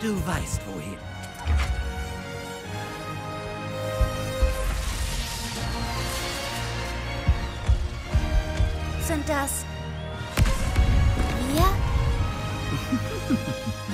Du weißt wohin. Sind das wir?